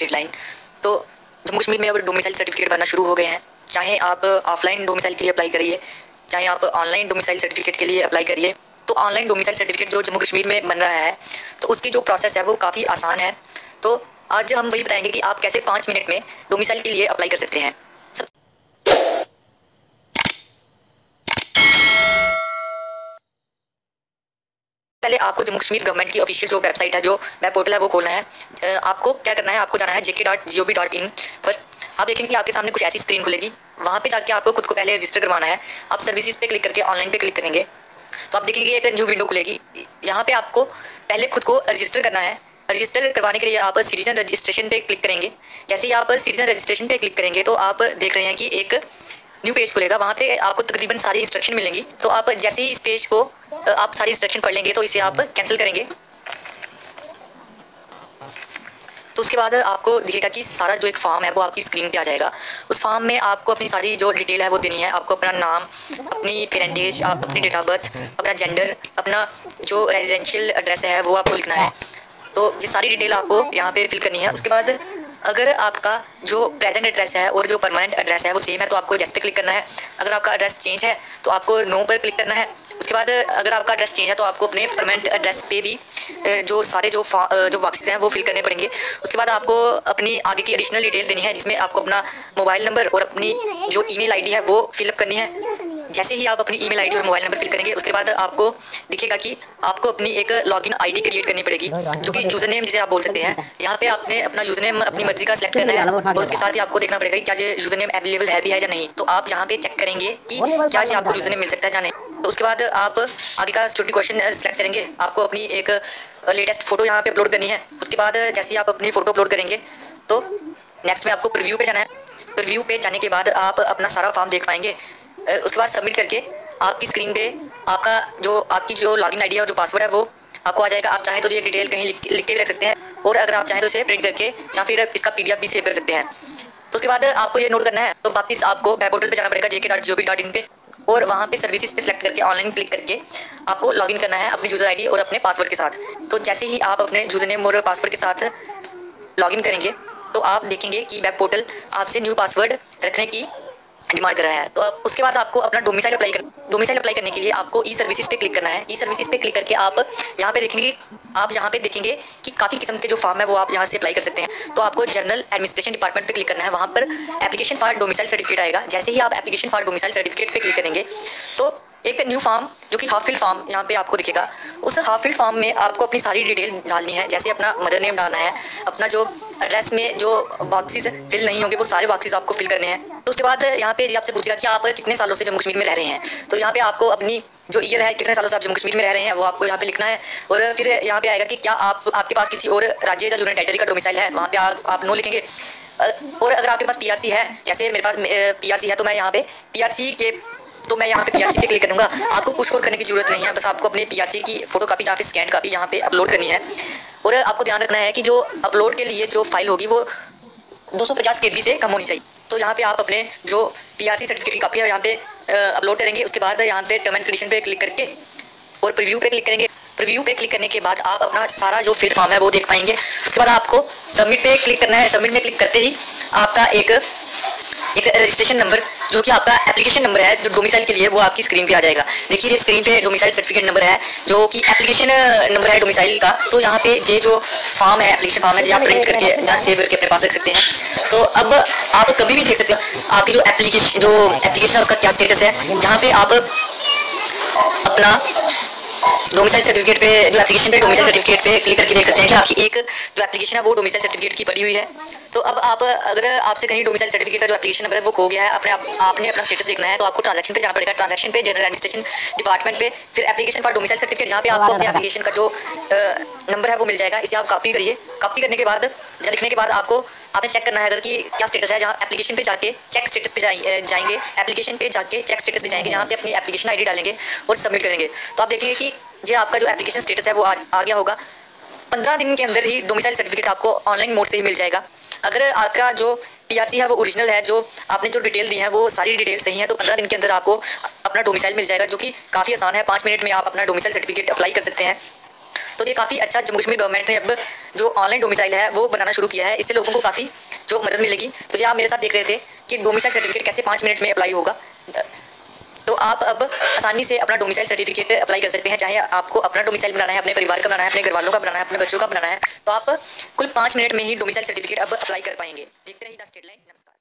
Deadline तो जम्मू कश्मीर में अब डोमिसाइल सर्टिफिकेट बनना शुरू हो गए हैं। चाहे आप ऑफलाइन डोमिसाइल के लिए अप्लाई करिए, चाहे आप ऑनलाइन डोमिसाइल सर्टिफिकेट के लिए अप्लाई करिए तो ऑनलाइन डोमिसाइल सर्टिफिकेट जो जम्मू कश्मीर में बन रहा है तो उसकी जो प्रोसेस है वो काफ़ी आसान है। तो आज हम वही बताएँगे कि आप कैसे पाँच मिनट में डोमिसाइल के लिए अप्लाई कर सकते हैं। पहले आपको जम्मू कश्मीर गवर्नमेंट की ऑफिशियल जो वेबसाइट है, जो वेब पोर्टल है, वो खोलना है। आपको क्या करना है? आपको जाना है जेके dot G O dot in पर। आप देखेंगे आपके सामने कुछ ऐसी स्क्रीन खुलेगी। वहाँ पे जाके आपको खुद को पहले रजिस्टर करवाना है। आप सर्विसेज़ पे क्लिक करके ऑनलाइन पे क्लिक करेंगे। तो आप देखेंगे एक न्यू विंडो खुलेगी। यहाँ पे आपको पहले खुद को रजिस्टर करना है। रजिस्टर करवाने के लिए आप सिटीजन रजिस्ट्रेशन पे क्लिक करेंगे। जैसे ही आप सिटीजन रजिस्ट्रेशन पे क्लिक करेंगे तो आप देख रहे हैं कि एक न्यू पेज खुलेगा, वहाँ पे आपको तकरीबन सारी इंस्ट्रक्शन मिलेंगी। तो आप जैसे ही इस पेज को आप सारी इंस्ट्रक्शन पढ़ लेंगे तो इसे आप कैंसिल करेंगे। तो उसके बाद आपको दिखेगा कि सारा जो एक फॉर्म है, वो आपकी स्क्रीन पे आ जाएगा। उस फॉर्म में आपको अपनी सारी जो डिटेल है, वो देनी है। आपको अपना नाम, अपनी पेरेंटेज अपनी डेट ऑफ़ बर्थ अपना जेंडर अपना जो रेजिडेंशियल एड्रेस है, वो आपको लिखना है। तो ये सारी डिटेल आपको यहाँ पे फिल करनी है। उसके बाद अगर आपका जो प्रेजेंट एड्रेस है और जो परमानेंट एड्रेस है वो सेम है तो आपको जैस पे क्लिक करना है। अगर आपका एड्रेस चेंज है तो आपको नो पर क्लिक करना है। उसके बाद, अगर आपका एड्रेस चेंज है तो आपको अपने परमानेंट एड्रेस पे भी जो सारे जो जो बॉक्सेस हैं, वो फिल करने पड़ेंगे। उसके बाद आपको अपनी आगे की एडिशनल डिटेल देनी है, जिसमें आपको अपना मोबाइल नंबर और अपनी जो ईमेल आईडी है, वो फिलअप करनी है। जैसे ही आप अपनी ईमेल आईडी और मोबाइल नंबर फिल करेंगे उसके बाद आपको दिखेगा कि आपको अपनी एक लॉगिन आईडी क्रिएट करनी पड़ेगी जो कि यूज़र नेम जिसे आप बोल सकते हैं। यहाँ पे आपने अपना यूज़र नेम अपनी मर्ज़ी का सिलेक्ट करना है और उसके साथ ही आपको देखना पड़ेगा क्या ये यूज़र नेम अवेलेबल है भी है या नहीं। तो आप यहाँ पे चेक करेंगे कि क्या जी आपको यूज़र नेम मिल सकता है या नहीं। तो उसके बाद आप आगे का सिक्योरिटी क्वेश्चन सेलेक्ट करेंगे। आपको अपनी एक लेटेस्ट फ़ोटो यहाँ पे अपलोड करनी है। उसके बाद जैसे ही आप अपनी फ़ोटो अपलोड करेंगे तो नेक्स्ट में आपको प्रिव्यू पे जाना है। प्रिव्यू पे जाने के बाद आप अपना सारा फॉर्म देख पाएँगे। उसके बाद सबमिट करके आपकी स्क्रीन पे आपका जो, आपकी जो लॉगिन आईडी है और जो पासवर्ड है वो आपको आ जाएगा। आप चाहें तो ये डिटेल कहीं लिख लिख के भी रख सकते हैं और अगर आप चाहें तो इसे प्रिंट करके या फिर इसका पीडीएफ भी सेव कर सकते हैं। तो उसके बाद आपको ये नोट करना है तो वापस आपको वेब पोर्टल पर जाना पड़ेगा जेके dot G O dot in पे और वहाँ पे सर्विसेज़ पे सेलेक्ट करके ऑनलाइन क्लिक करके आपको लॉगिन करना है अपनी यूज़र आईडी और अपने पासवर्ड के साथ। तो जैसे ही आप अपने यूज़र नेम और पासवर्ड के साथ लॉगिन करेंगे तो आप देखेंगे कि वेब पोर्टल आपसे न्यू पासवर्ड रखने की डिमांड कर रहा है। तो अब उसके बाद आपको अपना डोमिसाइल अप्लाई कर डोमिसाइल अप्लाई करने के लिए आपको ई सर्विसेज़ पे क्लिक करना है। ई सर्विसेज़ पे क्लिक करके आप यहाँ पे देखेंगे आप यहाँ पे देखेंगे कि काफ़ी किस्म के जो फॉर्म है वो आप यहाँ से अप्लाई कर सकते हैं। तो आपको जनरल एडमिनिस्ट्रेशन डिपार्टमेंट पे क्लिक करना है। वहाँ पर एप्लीकेशन फॉर डोमिसाइल सर्टिफिकेट आएगा। जैसे ही आप एप्लीकेशन फॉर डोमिसाइल सर्टिफिकेट पे क्लिक करेंगे तो एक न्यू फॉर्म जो कि हाफ़ फिल फॉर्म यहाँ पे आपको दिखेगा। उस हाफ़ फिल फॉर्म में आपको अपनी सारी डिटेल डालनी है जैसे अपना मदर नेम डालना है अपना जो एड्रेस में जो बॉक्सेस फिल नहीं होंगे वो सारे बॉक्सेस आपको फिल करने हैं। तो उसके बाद यहाँ पे आपसे पूछेगा कि आप कितने सालों से जम्मू कश्मीर में रह रहे हैं तो यहाँ पे आपको अपनी जो ईयर है कितने सालों से आप जम्मू कश्मीर में रह रहे हैं वो आपको यहाँ पे लिखना है। और फिर यहाँ पे आएगा कि क्या आप आपके पास किसी और राज्य या यूनियन टेरिटरी का डोमिसाइल है वहाँ पे आप, नो लिखेंगे। और अगर आपके पास पीआरसी है जैसे मेरे पास पीआरसी है तो मैं यहाँ पे पीआरसी के तो मैं यहाँ पे पीआरसी पे क्लिक करूँगा। आपको कुछ और करने की ज़रूरत नहीं है। बस आपको अपने पीआरसी की फ़ोटो कापी यहाँ पे स्कैन कापी यहाँ पे अपलोड करनी है। और आपको ध्यान रखना है कि जो अपलोड के लिए जो फ़ाइल होगी वो दो सौ पचास के बी से कम होनी चाहिए। तो यहाँ पे आप अपने जो पीआरसी सर्टिफिकेट की कापी है, यहाँ पे अपलोड करेंगे। उसके बाद यहाँ पे टर्म एंड कंडीशन पे क्लिक करके और प्रीव्यू पे क्लिक करेंगे। प्रीव्यू पे क्लिक करने के बाद आप अपना सारा जो फिल फॉर्म है वो देख पाएँगे। उसके बाद आपको सबमिट पे क्लिक करना है। सबमिट में क्लिक करते ही आपका एक एक रजिस्ट्रेशन नंबर जो कि आपका एप्लीकेशन नंबर है, जो डोमिसाइल के लिए वो आपकी स्क्रीन पे आ जाएगा। देखिए स्क्रीन पे डोमिसाइल सर्टिफिकेट नंबर है, जो कि एप्लीकेशन नंबर है डोमिसाइल का। तो यहाँ पे ये जो फॉर्म है एप्लीकेशन फॉर्म है जो आप प्रिंट करके यहाँ सेव करके अपने पास रख सकते हैं। तो अब आप कभी भी देख सकते हो, आपकी जो एप्लीकेशन जो एप्लीकेशन है, उसका क्या स्टेटस है? जहाँ पे आप अपना डोमिसाइल सर्टिफिकेट पे जो एप्लीकेशन पे डोमिसाइल सर्टिफिकेट पे क्लिक करके देख सकते हैं कि आपकी एक जो एप्लीकेशन है वो डोमिसाइल सर्टिफिकेट की पड़ी हुई है। तो अब आप अगर आपसे कहीं डोमिसाइल सर्टिफिकेट का जो एप्लीकेशन नंबर है वो खो गया है अपने आप, आपने अपना स्टेटस देखना है तो आपको ट्रांजेक्शन पे जाना पड़ेगा। ट्रांजैक्शन पे जनरल एडमिनिस्ट्रेशन डिपार्टमेंट पे फिर एप्लीकेशन फॉर डोमिसाइल सर्टिफिकेट जहाँ पे आपको अपने एप्लीकेशन का जो नंबर है वो मिल जाएगा। इसे आप कॉपी करिए। कॉपी करने के बाद लिखने के बाद आपको आपने चेक करना है अगर कि क्या स्टेटस है जहाँ एप्लीकेशन पे जाके चेक स्टेटस पे जाएँगे। एप्लीकेशन पे जाके चेक स्टेटस पे जाएँगे जहाँ पे अपनी एप्लीकेशन आईडी डालेंगे और सबमिट करेंगे। तो आप देखेंगे कि ये आपका जो एप्लीकेशन स्टेटस है वो आ, आ गया होगा। पंद्रह दिन के अंदर ही डोमिसाइल सर्टिफिकेट आपको ऑनलाइन मोड से ही मिल जाएगा। अगर आपका जो पीआरसी है वो ओरिजिनल है जो आपने जो डिटेल दी है वो सारी डिटेल सही है तो पंद्रह दिन के अंदर आपको अपना डोमिसाइल मिल जाएगा जो कि काफ़ी आसान है। पाँच मिनट में आप अपना डोमिसाइल सर्टिफिकेट अप्लाई कर सकते हैं। तो ये काफ़ी अच्छा जम्मू कश्मीर गवर्नमेंट ने अब जो ऑनलाइन डोमिसाइल है वो बनाना शुरू किया है। इससे लोगों को काफ़ी जो मदद मिलेगी। तो ये आप मेरे साथ देख रहे थे कि डोमिसाइल सर्टिफिकेट कैसे पाँच मिनट में अप्लाई होगा। तो आप अब आसानी से अपना डोमिसाइल सर्टिफिकेट अप्लाई कर सकते हैं, चाहे आपको अपना डोमिसाइल बनाना है, अपने परिवार का बनाना है, अपने घर वालों का बनाना है, अपने बच्चों का बनाना है तो आप कुल पाँच मिनट में ही डोमिसाइल सर्टिफिकेट अब अप्लाई कर पाएँगे। देखते रहिए स्टेट लाइन नमस्कार।